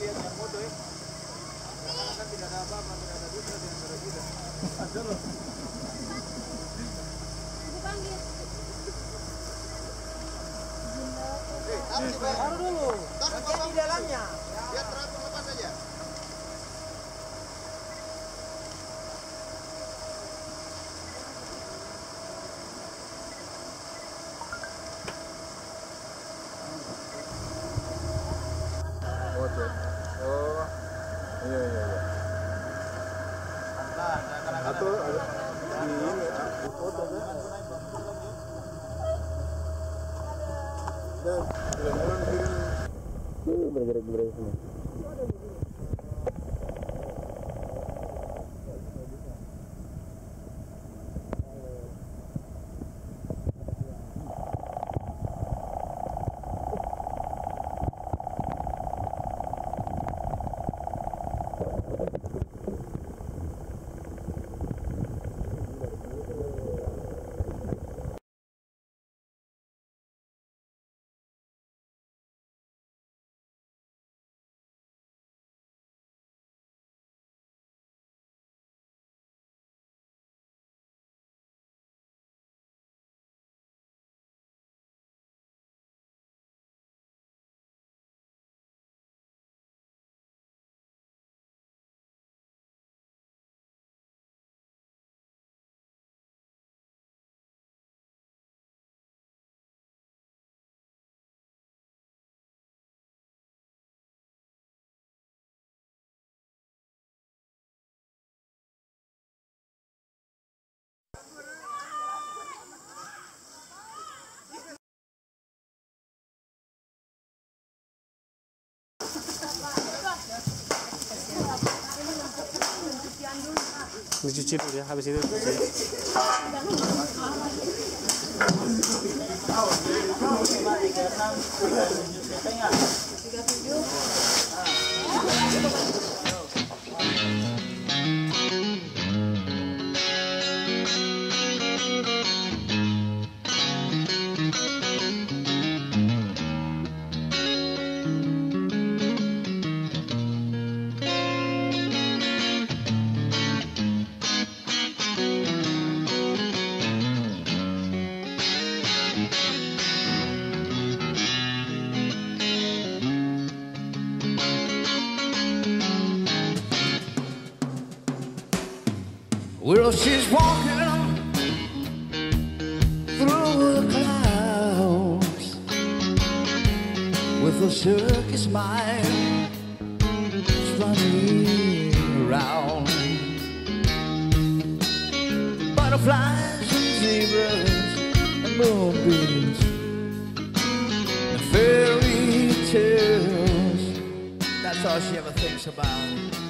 lihat yang foto ya karena kan tidak ada apa-apa tidak ada dutra tidak ada dutra ada loh panggil. Eh, taruh dulu. Taruh di dalamnya. Mudah-mudahan kirim. Uh, bergerak-gerak semua. Dicuci dulu ya, habis itu cuci. Well, she's walking through the clouds with a circus. She's running around. Butterflies and zebras and moonbeams and fairy tales. That's all she ever thinks about.